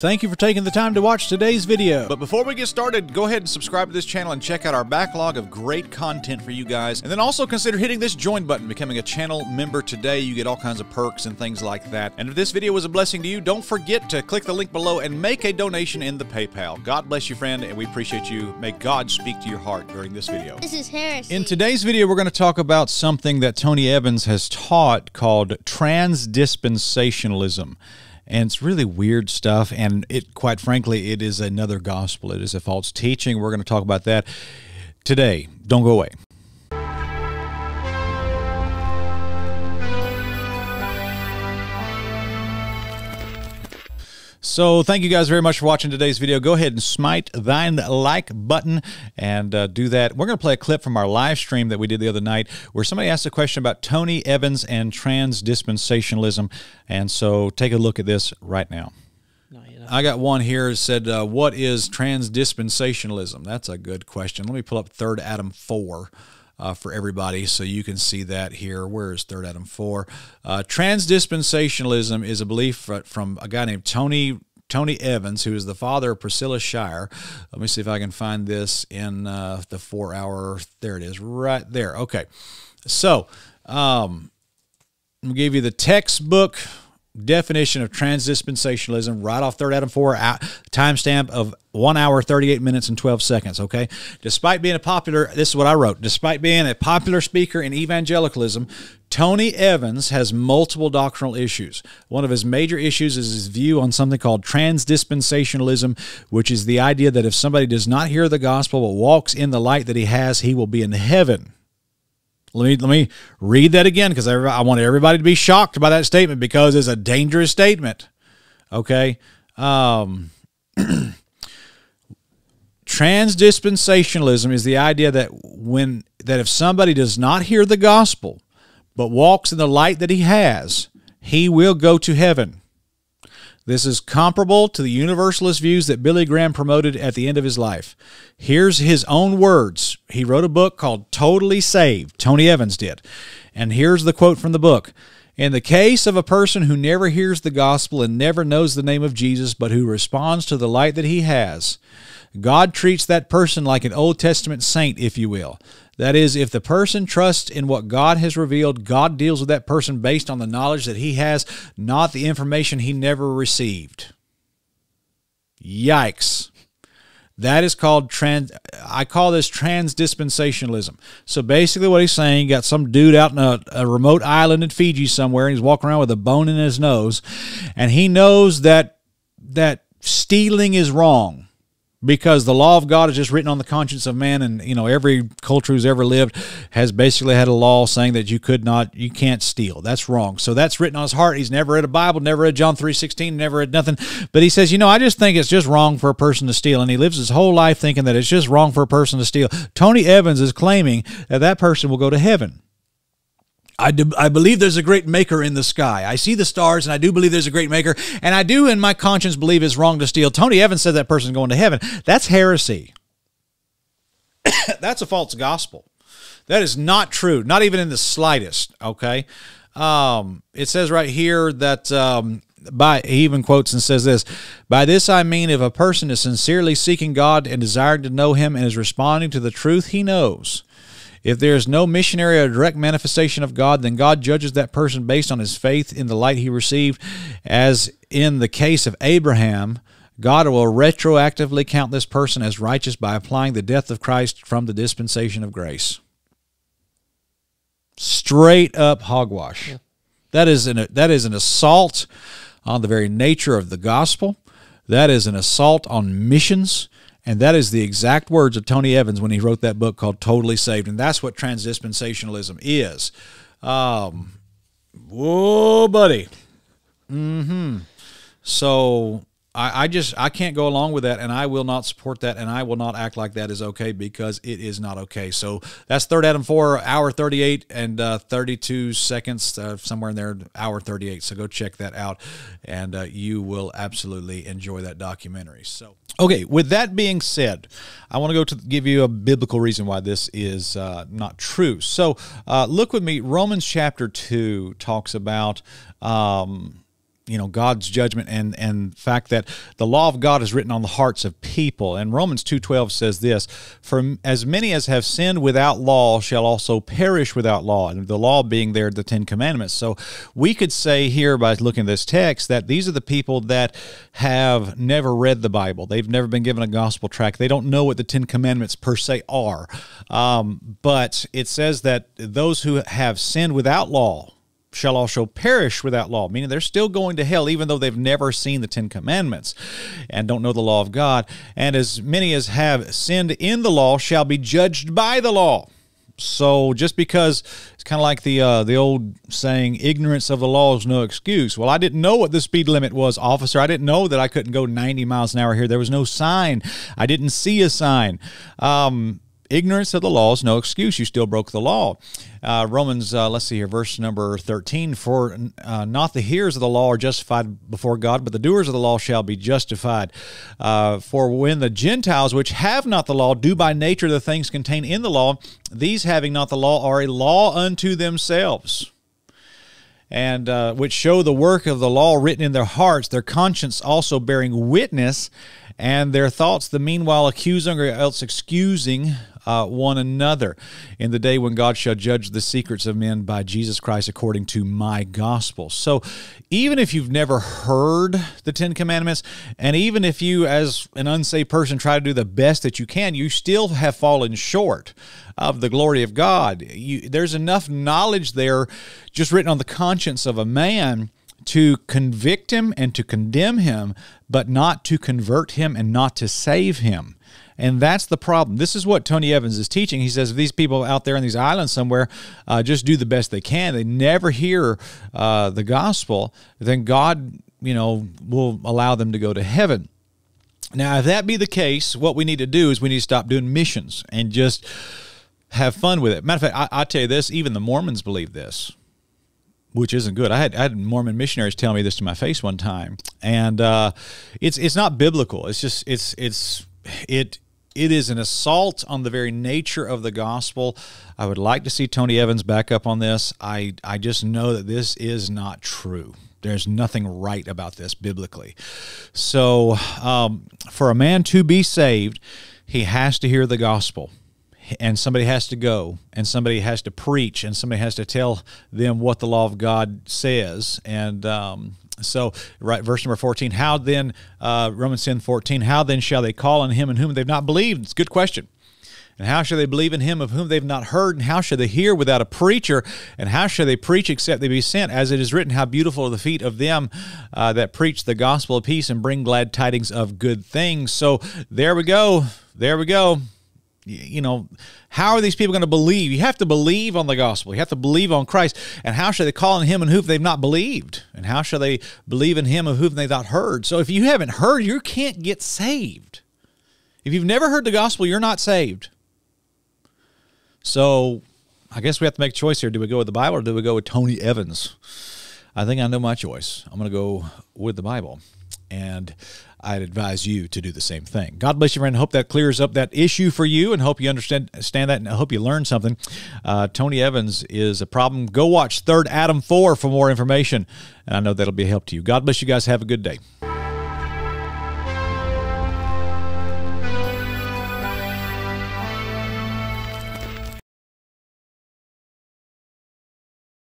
Thank you for taking the time to watch today's video. But before we get started, go ahead and subscribe to this channel and check out our backlog of great content for you guys. And then also consider hitting this join button, becoming a channel member today. You get all kinds of perks and things like that. And if this video was a blessing to you, don't forget to click the link below and make a donation in the PayPal. God bless you, friend, and we appreciate you. May God speak to your heart during this video. This is heresy. In today's video, we're going to talk about something that Tony Evans has taught called transdispensationalism and it's really weird stuff. And it quite frankly it is another gospel. It is a false teaching. We're going to talk about that today. Don't go away So thank you guys very much for watching today's video. Go ahead and smite thine like button and uh, do that. We're going to play a clip from our live stream that we did the other night where somebody asked a question about Tony Evans and transdispensationalism. And so take a look at this right now. I got one here that said, uh, What is transdispensationalism? That's a good question. Let me pull up Third Adam 4 uh, for everybody so you can see that here. Where is Third Adam 4? Uh, transdispensationalism is a belief from a guy named Tony Tony Evans, who is the father of Priscilla Shirer. Let me see if I can find this in uh, the four hour. There it is, right there. Okay. So, um, to give you the textbook definition of transdispensationalism right off third Adam 4 out timestamp of 1 hour 38 minutes and 12 seconds okay? Despite being a popular this is what i wrote despite being a popular speaker in evangelicalism tony evans has multiple doctrinal issues. One of his major issues is his view on something called transdispensationalism which is the idea that if somebody does not hear the gospel but walks in the light that he has he will be in heaven let me let me read that again because I, I want everybody to be shocked by that statement because it's a dangerous statement. Okay. Um, transdispensationalism is the idea that when that if somebody does not hear the gospel but walks in the light that he has, he will go to heaven. This is comparable to the universalist views that Billy Graham promoted at the end of his life. Here's his own words. He wrote a book called Totally Saved. Tony Evans did. And here's the quote from the book. In the case of a person who never hears the gospel and never knows the name of Jesus, but who responds to the light that he has, God treats that person like an Old Testament saint, if you will. That is, if the person trusts in what God has revealed, God deals with that person based on the knowledge that he has, not the information he never received. Yikes. That is called trans. I call this transdispensationalism. So basically, what he's saying, got some dude out in a, a, remote island in Fiji somewhere, and he's walking around with a bone in his nose, and he knows that that stealing is wrong because the law of God is just written on the conscience of man, and you know every culture who's ever lived has basically had a law saying that you could not, you can't steal. That's wrong. So that's written on his heart. He's never read a Bible, never read John three sixteen, never read nothing. But he says, you know, I just think it's just wrong for a person to steal, and he lives his whole life thinking that it's just wrong for a person to steal. Tony Evans is claiming that that person will go to heaven. I, do, I believe there's a great maker in the sky. I see the stars, and I do believe there's a great maker. And I do, in my conscience, believe it's wrong to steal. Tony Evans said that person's going to heaven. That's heresy. That's a false gospel. That is not true, not even in the slightest. Okay. Um, it says right here that um, by he even quotes and says this by this i mean if a person is sincerely seeking god and desiring to know him and is responding to the truth he knows if there is no missionary or direct manifestation of God, then God judges that person based on his faith in the light he received. As in the case of Abraham, God will retroactively count this person as righteous by applying the death of Christ from the dispensation of grace. Straight up hogwash. Yeah. That is an that is an assault on the very nature of the gospel. That is an assault on missions. And that is the exact words of Tony Evans when he wrote that book called Totally Saved. And that's what transdispensationalism is. Um, whoa, buddy. Mm-hmm. So I, I just I can't go along with that, and I will not support that, and I will not act like that is okay because it is not okay. So that's third Adam four hour thirty eight and uh, thirty two seconds uh, somewhere in there hour thirty eight. So go check that out, and uh, you will absolutely enjoy that documentary. So. Okay, with that being said, I want to go to give you a biblical reason why this is uh, not true. So, uh, look with me. Romans chapter 2 talks about um, you know God's judgment and and fact that the law of God is written on the hearts of people. And Romans 2:12 says this, "For as many as have sinned without law shall also perish without law." And the law being there the 10 commandments. So we could say here by looking at this text that these are the people that have never read the Bible. They've never been given a gospel tract. They don't know what the 10 commandments per se are. Um, but it says that those who have sinned without law shall also perish without law, meaning they're still going to hell even though they've never seen the Ten Commandments and don't know the law of God. And as many as have sinned in the law shall be judged by the law. So just because it's kind of like the uh, the old saying, "Ignorance of the law is no excuse." Well, I didn't know what the speed limit was, officer. I didn't know that I couldn't go 90 miles an hour here. There was no sign. I didn't see a sign. Um, ignorance of the law is no excuse. You still broke the law. Uh, Romans, uh, let's see here, verse number 13. For uh, not the hearers of the law are justified before God, but the doers of the law shall be justified. Uh, for when the Gentiles, which have not the law, do by nature the things contained in the law, these having not the law are a law unto themselves and uh, which show the work of the law written in their hearts, their conscience also bearing witness, and their thoughts the meanwhile accusing or else excusing uh, one another in the day when God shall judge the secrets of men by Jesus Christ according to my gospel. So, even if you've never heard the Ten Commandments, and even if you, as an unsaved person, try to do the best that you can, you still have fallen short of the glory of God. You, there's enough knowledge there just written on the conscience of a man to convict him and to condemn him, but not to convert him and not to save him. And that's the problem. This is what Tony Evans is teaching. He says if these people out there in these islands somewhere uh, just do the best they can, they never hear uh, the gospel, then God, you know, will allow them to go to heaven. Now, if that be the case, what we need to do is we need to stop doing missions and just have fun with it. Matter of fact, I, I tell you this, even the Mormons believe this which isn't good. I had, I had Mormon missionaries tell me this to my face one time, and uh, it's it's not biblical. It's just it's it's it it is an assault on the very nature of the gospel. I would like to see Tony Evans back up on this. I, I just know that this is not true. There's nothing right about this biblically. So, um, for a man to be saved, he has to hear the gospel and somebody has to go and somebody has to preach and somebody has to tell them what the law of God says and um, so, right, verse number 14, how then, uh, Romans 10 14, how then shall they call on him in whom they've not believed? It's a good question. And how shall they believe in him of whom they've not heard? And how shall they hear without a preacher? And how shall they preach except they be sent? As it is written, how beautiful are the feet of them uh, that preach the gospel of peace and bring glad tidings of good things. So there we go. There we go you know, how are these people going to believe? You have to believe on the gospel. You have to believe on Christ. And how shall they call on him and whom if they've not believed? And how shall they believe in him of whom they've not heard? So if you haven't heard, you can't get saved. If you've never heard the gospel, you're not saved. So I guess we have to make a choice here. Do we go with the Bible or do we go with Tony Evans? I think I know my choice. I'm going to go with the Bible. And I'd advise you to do the same thing. God bless you, friend. Hope that clears up that issue for you and hope you understand, understand that and I hope you learn something. Uh, Tony Evans is a problem. Go watch Third Adam 4 for more information, and I know that'll be a help to you. God bless you guys. Have a good day.